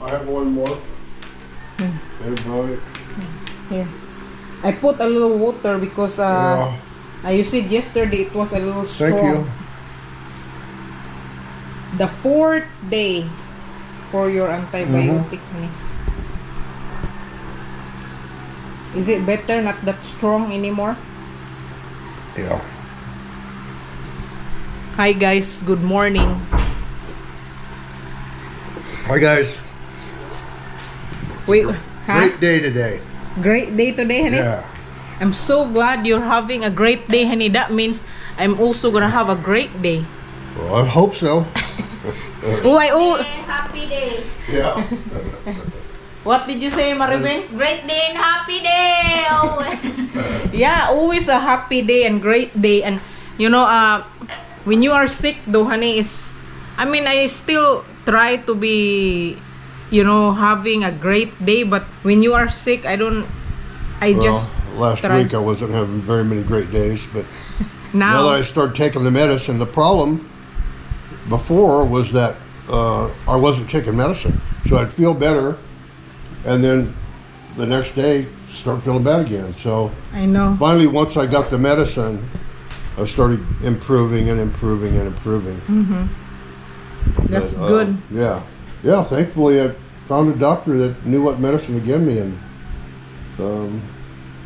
I have one more. Hmm. Everybody. Here. I put a little water because uh, Yeah. I used it yesterday. It was a little strong. Thank you. The fourth day for your antibiotics, Mm-hmm. Is it better? Not that strong anymore? Yeah. Hi guys, good morning. Hi guys. Wait, huh? Great day today. Great day today, honey. Yeah. I'm so glad you're having a great day, honey. That means I'm also gonna have a great day. Well, I hope so. Oh, I oh, happy day. Yeah. what did you say, Maribel? Great day and happy day. Always. Yeah, always a happy day and great day. And you know, uh, when you are sick, though, honey, is I mean, I still try to be, you know, having a great day. But when you are sick, I don't. I well, just last try- week I wasn't having very many great days, but now. now that I started taking the medicine, the problem before was that uh, I wasn't taking medicine, so I'd feel better, and then the next day start feeling bad again. So I know. finally, once I got the medicine, I started improving and improving and improving. That's But, uh, good. Yeah, yeah. Thankfully, I found a doctor that knew what medicine to give me, and um,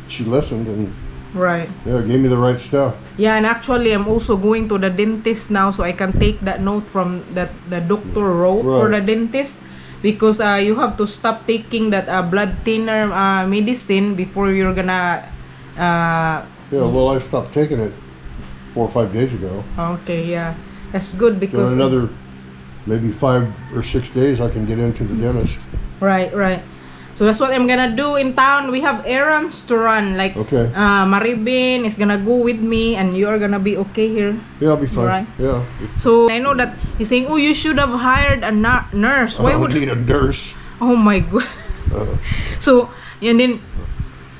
she listened and Right. yeah, gave me the right stuff. Yeah, and actually, I'm also going to the dentist now, so I can take that note from that the doctor wrote for the dentist, because uh, you have to stop taking that uh, blood thinner uh, medicine before you're gonna. Uh, Yeah, well, I stopped taking it four or five days ago. okay, yeah, that's good because another maybe five or six days, I can get into the dentist. right, right. So that's what I'm gonna do in town. We have errands to run. Like Okay. uh, Maribin is gonna go with me, and you're gonna be okay here. Yeah, I'll be fine. Right. Yeah. So I know that he's saying, "Oh, you should have hired a nurse." Why I would need a nurse. Oh my god. Uh, So, and then,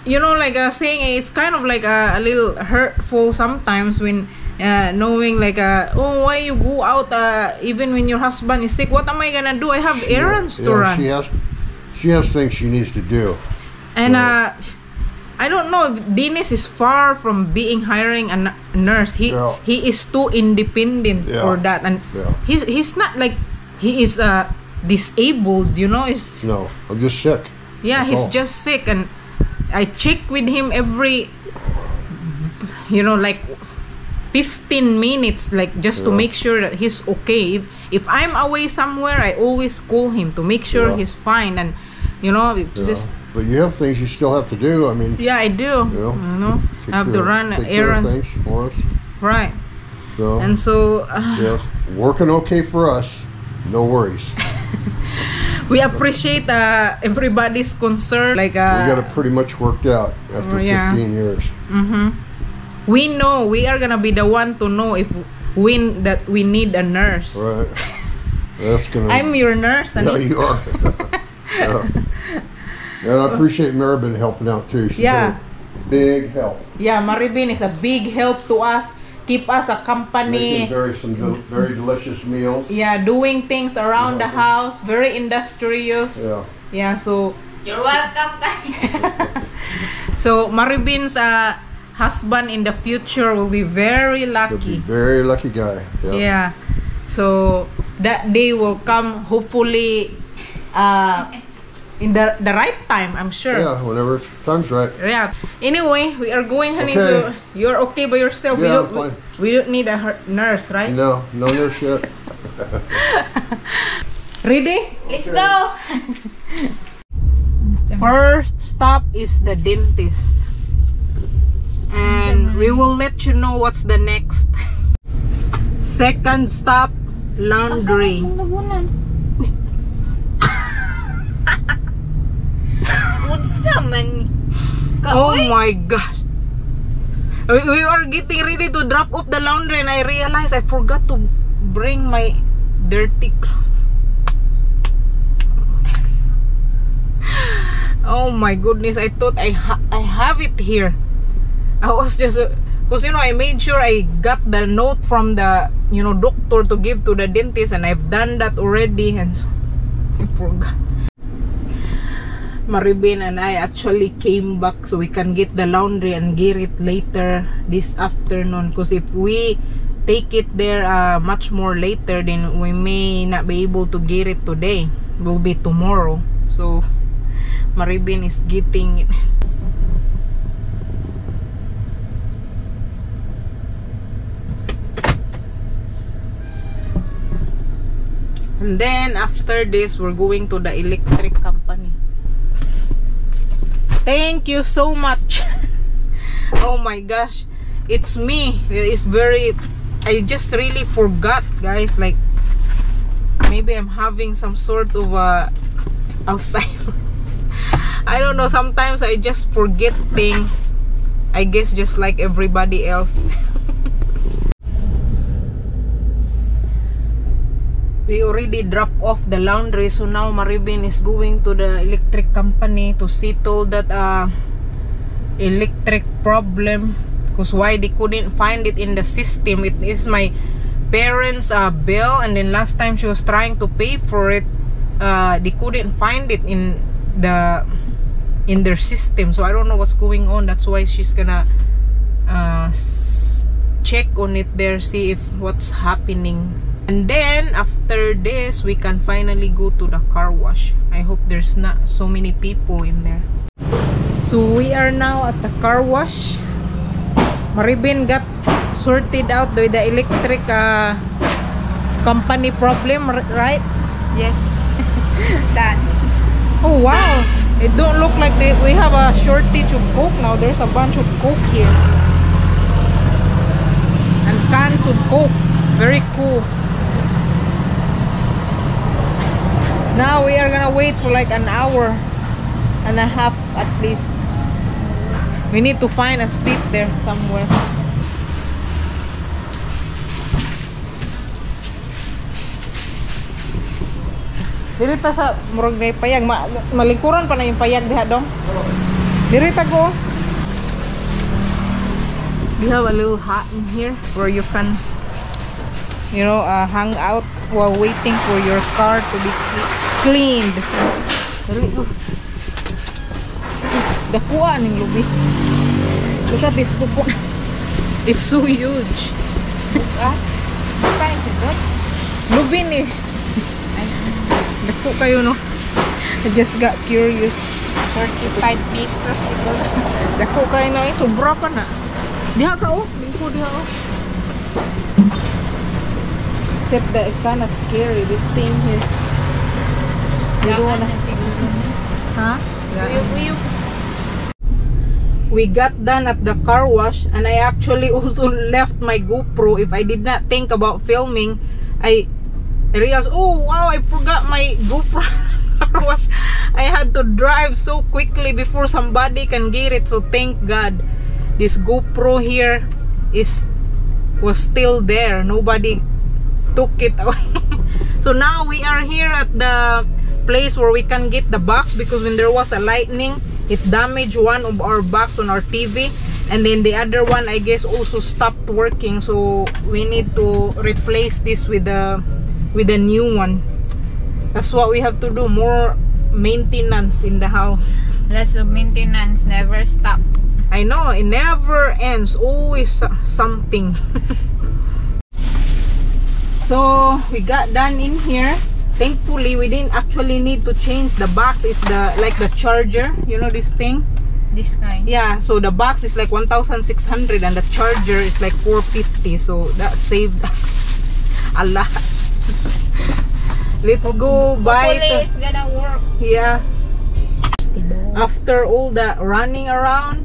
you know, like uh, saying it's kind of like a, a little hurtful sometimes when uh, knowing like uh, oh why you go out uh, even when your husband is sick. What am I gonna do? I have errands to yeah, run. She has, she has things she needs to do. and uh, I don't know. if Dennis is far from being hiring a nurse. He Yeah. he is too independent for that, and he's he's not like he is uh disabled. You know, is No, I'm just sick. Yeah, That's he's all. just sick and I check with him every you know like 15 minutes like just to make sure that he's okay. If, if I'm away somewhere, I always call him to make sure Yeah. he's fine and you know, it's Yeah. just But you have things you still have to do. I mean, yeah, I do. Yeah. You know, take I have to run take care of errands. for us. Right. So, And so uh, yes, working okay for us. No worries. we appreciate uh, everybody's concern like uh we got it pretty much worked out after Oh, yeah. 15 years. Mm-hmm. We know we are gonna be the one to know if when that we need a nurse. Right. That's gonna. I'm your nurse, Yeah, and you are. yeah. And I appreciate Maribin helping out too. She's Yeah. big help. yeah, Maribin is a big help to us. Keep us a company. Making company. very some del- very delicious meals. Yeah, doing things around the house. Very industrious. Yeah. Yeah, so You're welcome, guys. so Maribin's uh, husband in the future will be very He'll be lucky. very lucky guy. Yeah. Yeah. So that day will come hopefully uh, in the the right time, I'm sure. Yeah, whenever time's right. Yeah. Anyway, we are going, honey. Okay. So you're okay by yourself. Yeah, we don't. I'm fine. We, we don't need a nurse, right? No, no, nurse shit. Ready? Let's go. First stop is the dentist, and we will let you know what's the next. Second stop, laundry. Oh my gosh. We, we are getting ready to drop off the laundry and I realized I forgot to bring my dirty clothes. Oh my goodness, I thought I ha I have it here. I was just because you know I made sure I got the note from the you know doctor to give to the dentist and I've done that already and so I forgot. Maribin and I actually came back so we can get the laundry and get it later this afternoon. Because if we take it there uh, much more later, then we may not be able to get it today. Will be tomorrow. So Maribin is getting it. And then after this, we're going to the electric company. Thank you so much. oh my gosh. It's me. It's very I just really forgot, guys. Like maybe I'm having some sort of uh, a Alzheimer. I don't know. Sometimes I just forget things. I guess just like everybody else. we already dropped off the laundry so now Maribin is going to the electric company to settle that uh, electric problem because why they couldn't find it in the system. It is my parents uh, bill and then last time she was trying to pay for it uh, they couldn't find it in the in their system. So I don't know what's going on. That's why she's gonna uh, check on it there see if what's happening and then after this we can finally go to the car wash. I hope there's not so many people in there. So we are now at the car wash. Maribin got sorted out with the electric uh, company problem right? Yes. It's done. oh wow. It don't look like they, we have a shortage of coke now. There's a bunch of coke here. And cans of coke. Very cool Now we are gonna wait for like an hour and a half at least. We need to find a seat there somewhere. Diri ta sa murag na payag ma, malingkuran pa na yung payag diha dong. Diri ta ko. We have a little hut in here where you can you know uh, hang out while waiting for your car to be cleaned. Dali oh. Dakuha ning lubi. Look at this pupo. It's so huge. What? What kind is it? Lubi ni. Dako kayo no. I just got curious. 45 pesos siguro. Dako kayo na eh. Sobra pa na. Diha ka oh. Lingko diha oh. Except that it's kind of scary. This thing here. You don't wanna... Huh? Uyo, uyo. we got done at the car wash and I actually also left my GoPro if I did not think about filming I realized oh wow I forgot my GoPro car wash I had to drive so quickly before somebody can get it so thank God this GoPro here is was still there nobody took it away so now we are here at the place where we can get the box because when there was a lightning it damaged one of our box on our TV and then the other one I guess also stopped working. So we need to replace this with a with a new one. That's what we have to do. More maintenance in the house. Less of maintenance, never stop. I know it never ends. Always something so we got done in here. Thankfully we didn't actually need to change the box. It's the like the charger. You know this thing? This kind. yeah so the box is like 1600 and the charger is like 450 so that saved us a lot. Let's go buy the- it's gonna work. yeah. After all that running around,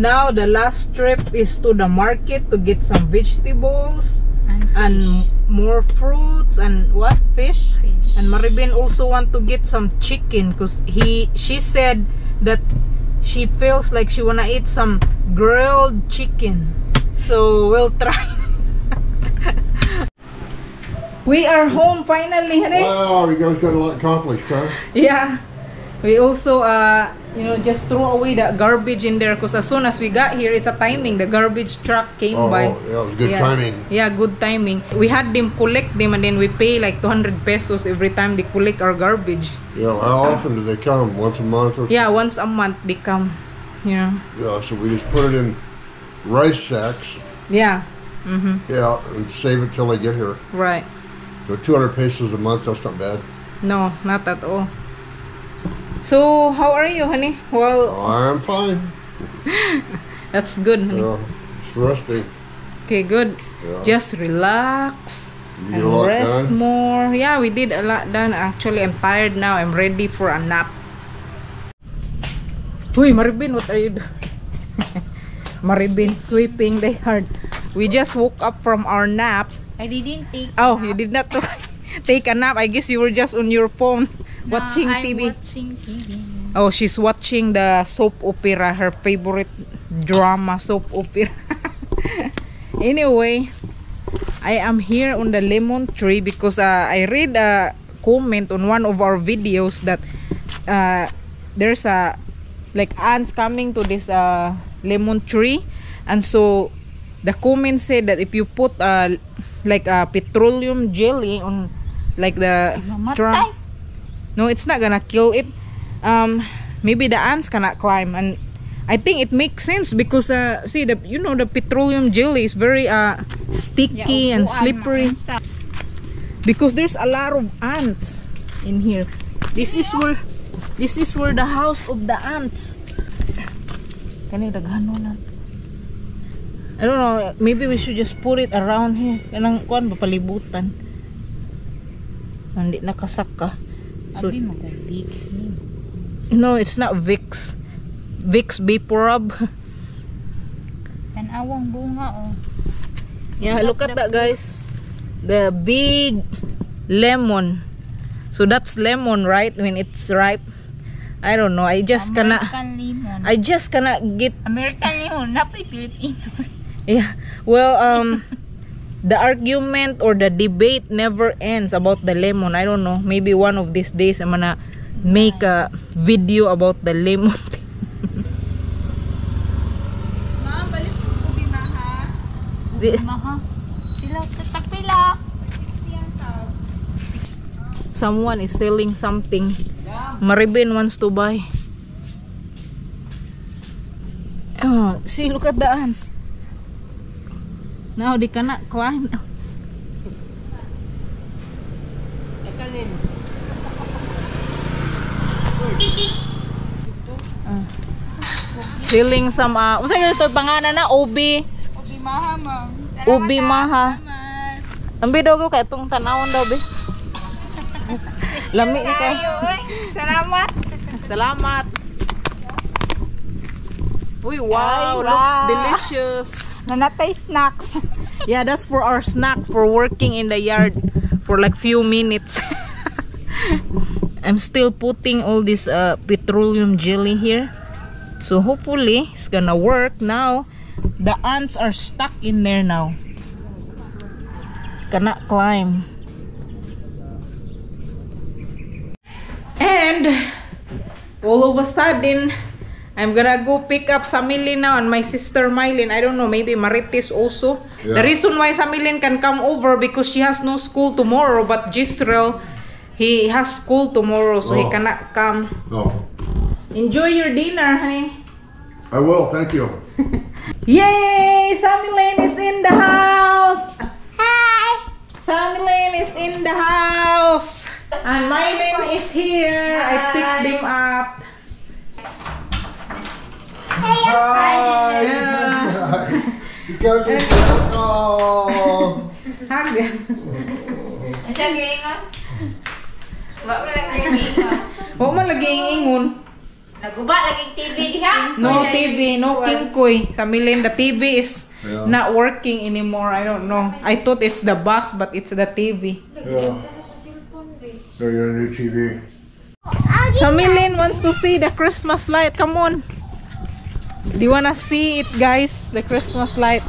now the last trip is to the market to get some vegetables And and more fruits and what fish. Fish. And Maribin also want to get some chicken because he she said that she feels like she wanna eat some grilled chicken. So we'll try. we are home finally, honey. Wow, you guys got a lot accomplished, huh? Yeah. We also uh you know just throw away the garbage in there because as soon as we got here it's a timing. The garbage truck came Oh, by. yeah, it was good yeah. timing. yeah good timing. We had them collect them and then we pay like 200 pesos every time they collect our garbage. Yeah, how often do they come? Once a month or yeah once a month they come. Yeah. Yeah, so we just put it in rice sacks, yeah. Mm-hmm. Yeah, and save it till they get here. right. So 200 pesos a month, that's not bad. no not at all so how are you honey well I'm fine. that's good honey Yeah, it's resting. okay good Yeah. just relax You and get rest done? more. Yeah, we did a lot done. Actually, I'm tired now. I'm ready for a nap. Uy, Maribin, what are you doing? Maribin, sweeping the yard. We just woke up from our nap. I didn't take. Oh, you did not take a nap. I guess you were just on your phone No, watching TV. watching TV. Oh, she's watching the soap opera, her favorite drama soap opera. anyway, I am here on the lemon tree because uh, I read a comment on one of our videos that uh, there's a like ants coming to this uh, lemon tree and so the comment said that if you put uh, like a petroleum jelly on like the drum. No it's not gonna kill it um maybe the ants cannot climb and i think it makes sense because uh see the you know the petroleum jelly is very uh sticky and slippery because there's a lot of ants in here this is where this is where the house of the ants kani daghano na I don't know, maybe we should just put it around here. Kanang kuan ba palibutan. Hindi nakasaka. So, mag-weeks ni. No, it's not Vicks. Vicks Vaporub. Tanawang bunga oh. yeah, look at that guys. The big lemon. So that's lemon, right? When it's ripe. I don't know. I just cannot American lemon. I just cannot get American lemon. Napay Pilipino. yeah. Well, um the argument or the debate never ends about the lemon. I don't know. Maybe one of these days I'm gonna make a video about the lemon. Di- Maha. Pila tatak pila. Someone is selling something. Maribin wants to buy. Oh, see, look at the ants. Now they cannot climb. Ah. Selling some, uh, unsa yun ito pangalan na? Ubi. Ubi maha ma'am. Ubi maha. Ambi daw ko kay itong tanawon daw, be. Lami ito. Salamat. Salamat. Uy, wow, Ay, looks wow. delicious. Nanatay snacks. Yeah, that's for our snack for working in the yard for like few minutes. I'm still putting all this uh, petroleum jelly here. So hopefully it's gonna work now. The ants are stuck in there now. Cannot climb. And all of a sudden, I'm gonna go pick up Samilin now and my sister Mylin. I don't know, maybe Marites also. The reason why Samilin can come over because she has no school tomorrow, but Gisrel, he has school tomorrow, so he Oh. cannot come. No. Enjoy your dinner, honey. I will, thank you. Yay! Samilin is in the house! Hi. Samilin is in the house! And Mylin is here. I picked him up. Hi! you come to Oh. Hug. Ang gaingon. Wa mo lang gaingon. Huwag man lagi ang ingon. Naguba lagi TV diha. No TV, no kingkoy. Sa Milin, the TV is Yeah. not working anymore. I don't know. I thought it's the box, but it's the TV. Yeah. There your new TV. So wants to see the Christmas light. Come on. Do you wanna see it, guys? The Christmas light.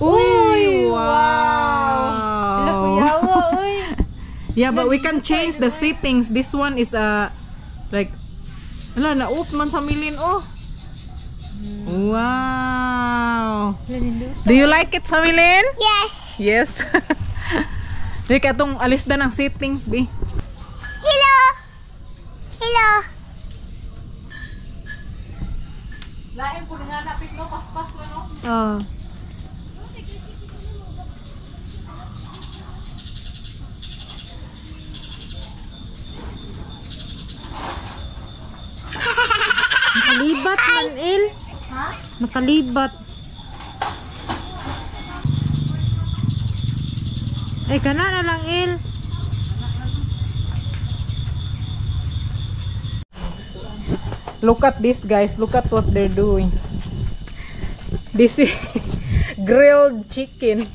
Uy, wow. Yawa. Yeah, but we can change the settings. This one is uh, like, ala, na-off man sa milin, oh. Wow. Do you like it, Samilin? Yes. Yes. Di ka itong alis na ng settings, B. Hello. Hello. Po nga napit paspas mo no. Oh. Nakalibat man, Il. Ha? Nakalibat. Ay, kana na lang, Il. Look at this guys, look at what they're doing. This is grilled chicken.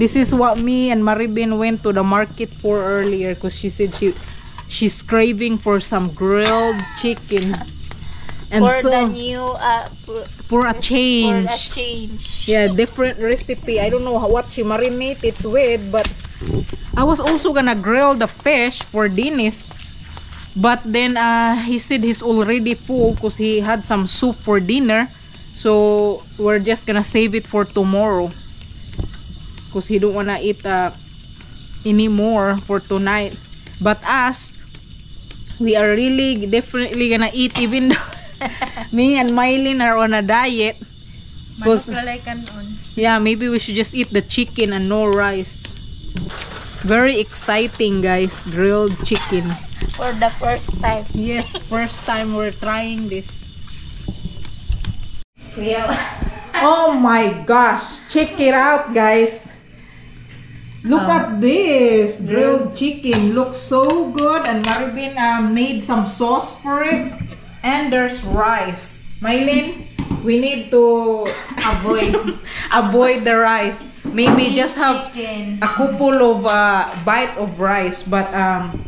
This is what me and Maribin went to the market for earlier because she said she she's craving for some grilled chicken. And For so the new, uh, for, for a for change. a change. Yeah, different recipe. I don't know what she marinated it with, but I was also gonna grill the fish for Dennis. But then uh, he said he's already full because he had some soup for dinner. So we're just gonna save it for tomorrow. Because he don't wanna eat uh, anymore for tonight. But us, we are really definitely gonna eat even though me and Mylene are on a diet. Because yeah, maybe we should just eat the chicken and no rice. Very exciting, guys. Grilled chicken. For the first time. Yes, first time we're trying this. Oh my gosh. Check it out, guys. Look at this. Grilled chicken. Looks so good. And Maribin uh, made some sauce for it. And there's rice. Mylene, we need to Avoid. avoid the rice. Maybe just have Chicken. a couple of uh, bite of rice but um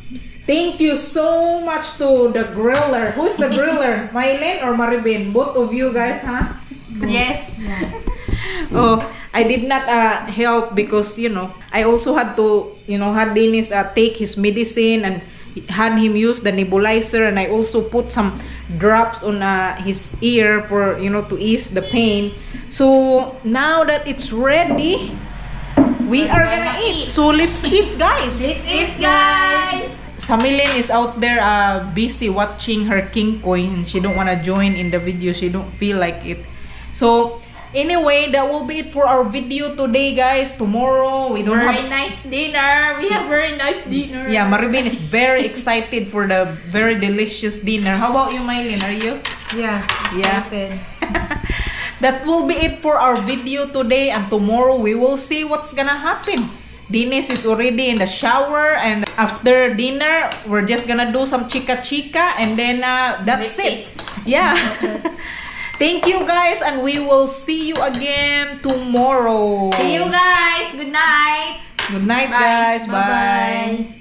thank you so much to the griller. Who's the griller? Mylene or Maribin? Both of you guys huh? Yes. oh I did not uh, help because you know I also had to you know had Dennis uh, take his medicine and had him use the nebulizer and I also put some drops on uh, his ear for you know to ease the pain. So now that it's ready we are gonna eat. So let's eat guys. Let's eat, guys. Samilin is out there uh, busy watching her king coin. She don't wanna join in the video. She don't feel like it. So anyway, that will be it for our video today, guys. Tomorrow we don't Very have. nice dinner. We have very nice dinner. Yeah, Maribin is very excited for the very delicious dinner. How about you, Mylene? Are you? Yeah. Yeah. that will be it for our video today and tomorrow we will see what's gonna happen. Dennis is already in the shower and after dinner we're just gonna do some chica chica and then uh, that's it. Yeah. Thank you guys and we will see you again tomorrow. See you guys. Good night. Good night guys. Bye. Bye-bye.